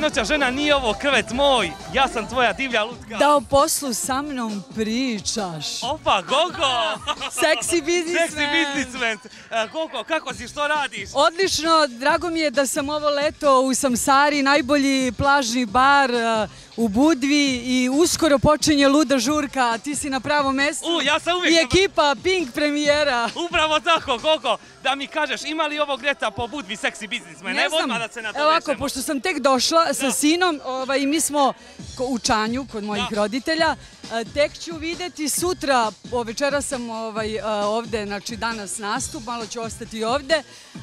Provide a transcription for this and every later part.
noća žena, nije ovo krvet moj, ja sam tvoja divlja lutka. Da o poslu sa mnom pričaš. Opa, Gogo! Seksi biznismen. Seksi biznismen. E, Gogo, kako si, što radiš? Odlično, drago mi je da sam ovo leto u Samsari, najbolji plažni bar e, u Budvi i uskoro počinje Luda žurka, a ti si na pravom mjestu. U, ja sam uvijek... I ekipa Pink premijera. Upravo tako, Gogo, da mi kažeš, ima li ovog ljeta po Budvi seksi biznismen? Ne znam, da se evo nadovežemo. ovako, pošto sam tek došla sa sinom ovaj, mi smo u Čanju kod mojih Da. roditelja, e, tek ću vidjeti sutra, večera sam ovaj, e, ovde, znači danas nastup, malo ću ostati ovde,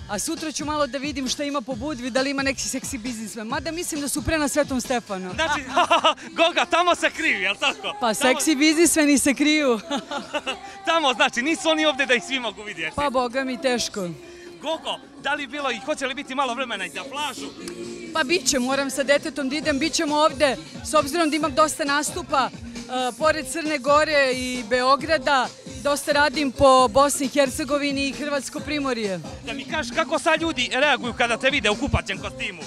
a sutra ću malo da vidim šta ima po Budvi, da li ima neki seksi biznismen, mada mislim da su pre na Svetom Stefanu. Znači, Goga, tamo se krivi, jel tako? Pa seksi biznismeni se kriju. Tamo, znači, nisu oni ovdje da ih svi mogu vidjeti. pa boga mi teško. Gogo, da li bilo i hoće li biti malo vremena i za plažu? Pa bit će, moram sa detetom da idem, bit ćemo ovde, s obzirom da imam dosta nastupa, e, pored Crne Gore i Beograda, dosta radim po Bosni i Hercegovini i Hrvatsko primorje. Da mi kažeš kako sad ljudi reaguju kada te vide u kupaćem kostimu?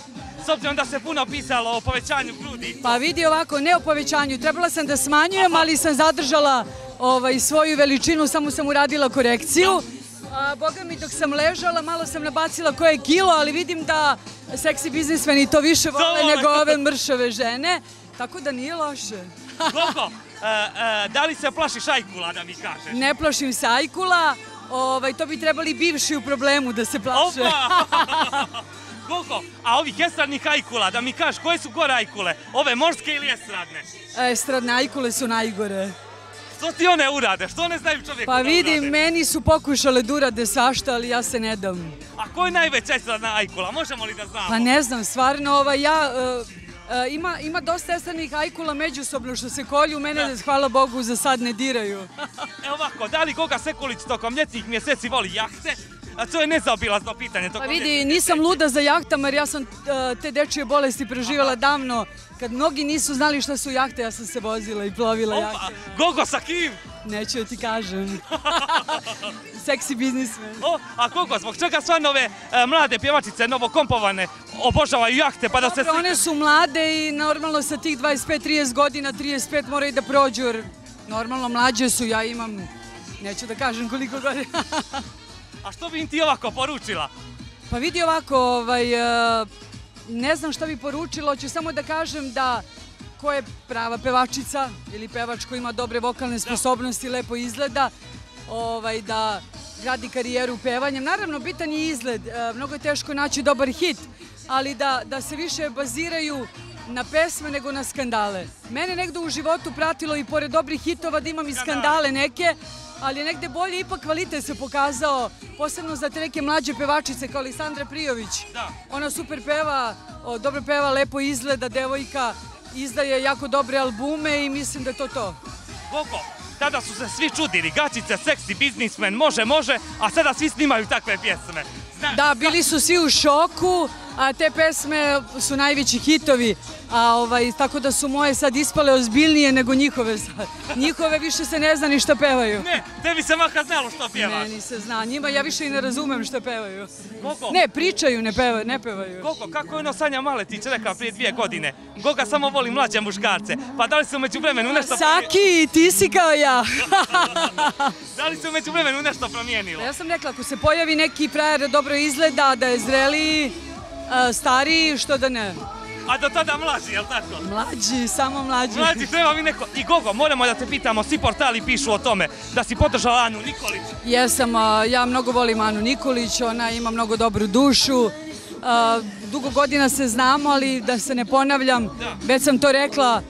S obzirom da se puno pisalo o povećanju grudi. Pa vidi ovako, ne o povećanju, trebala sam da smanjujem, ali sam zadržala ovaj, svoju veličinu, samo sam uradila korekciju. A, boga mi, dok sam ležala, malo sam nabacila koje kilo, ali vidim da seksi biznismeni to više vole nego ove mršave žene, tako da nije loše. Gogo, e, e, da li se plašiš ajkula da mi kažeš? Ne plašim se ajkula, ovaj, to bi trebali bivši u problemu da se plaše. Gogo, a ovih estradnih ajkula, da mi kažeš koje su gore ajkule? Ove morske ili estradne? Estradne ajkule su najgore. Što ti one urade? Što one znaju čovjeku Pa da vidim, urade? meni su pokušale da urade svašta, ali ja se ne dam. A ko je najveća estradna ajkula? Možemo li da znamo? Pa ne znam, stvarno, ovaj, ja... e, e, ima, ima dosta estradnih ajkula međusobno što se kolju, mene, hvala Bogu, za sad ne diraju. Evo ovako, da li Goga Sekulić tokom ljetnih mjeseci voli jahte? A to je nezaobilazno pitanje. Pa vidi, nisam luda za jahtama jer ja sam e, te dečije bolesti preživjela davno. Kad mnogi nisu znali šta su jahte, ja sam se vozila i plovila Opa, jahte. Gogo sa kim? Neću da ti kažem. Seksi biznismen. A Gogo, zbog čega sve nove e, mlade pjevačice, novokompovane, obožavaju jahte pa da se... One su mlade i normalno sa tih 25-30 godina, 35 moraju da prođu jer normalno mlađe su, ja imam, neću da kažem koliko godina. A što bi im ti ovako poručila? Pa vidi ovako, ovaj, e, ne znam šta bi poručila, hoću samo da kažem da ko je prava pevačica ili pevač koji ima dobre vokalne sposobnosti, lepo izgleda, ovaj, da gradi karijeru pevanjem. Naravno, bitan je izgled, e, mnogo je teško naći dobar hit, ali da, da se više baziraju na pesme nego na skandale. Mene negde u životu pratilo i pored dobrih hitova da imam i skandale neke, ali je negde bolje ipak kvalitet se pokazao, posebno za te neke mlađe pevačice kao Alisandra Prijović. Ona super peva, dobro peva, lepo izgleda, devojka, izdaje jako dobre albume i mislim da je to to. Gogo, tada su se svi čudili, gačice, seksi, biznismen, može, može, a sada svi snimaju takve pjesme. Da, bili su svi u šoku, a te pesme su najveći hitovi, a ovaj, tako da su moje sad ispale ozbiljnije nego njihove sad. Njihove više se ne zna ni šta pevaju. Ne, tebi se makar znalo što pjevaš. Meni se zna, njima ja više i ne razumem šta pevaju. Gogo, Ne, pričaju, ne pevaju, ne pevaju. Gogo, kako je ono Sanja Maletić rekla prije dvije godine? Goga samo voli mlađe muškarce. Pa da li se umeđu vremenu nešto... Saki, ti si kao ja. Da li se umeđu vremenu nešto promijenilo? Ja sam rekla, ako se pojavi neki frajer dobro izgleda, da je zreliji, stariji, što da ne. A do tada mlađi, jel tako? Mlađi, samo mlađi. Mlađi, treba mi neko... I Gogo, moramo da te pitamo, svi portali pišu o tome da si podržala Anu Nikolić. Jesam, ja mnogo volim Anu Nikolić, ona ima mnogo dobru dušu. Dugo godina se znamo, ali da se ne ponavljam, već sam to rekla,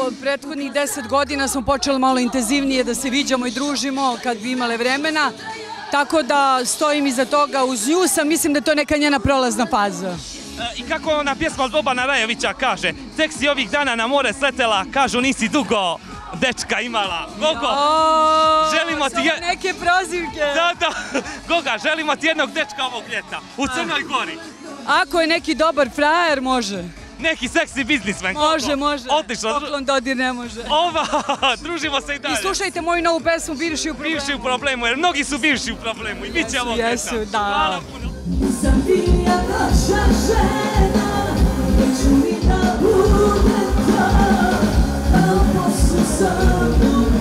od prethodnih deset godina smo počeli malo intenzivnije da se viđamo i družimo kad bi imale vremena. Tako da stojim iza toga uz nju sam, mislim da je to neka njena prolazna faza. E, I kako ona pjesma od Bobana Rajovića kaže, tek si ovih dana na more sletela, kažu nisi dugo dečka imala. Gogo, Želimo ti samo je- neke prozivke. da, da, Goga, želimo ti jednog dečka ovog ljeta u Crnoj Gori. Ako je neki dobar frajer, može. Neki seksi biznismen. Može, može. Odlično. Poklon dodir ne može. Ova, družimo se i dalje. I slušajte moju novu pesmu Bivši u problemu. Bivši u problemu, jer mnogi su bivši u problemu i bit će Jesu, ovog jesu, da. Hvala puno. Sam ti ja vaša žena, već mi da budem ta Kao posle sa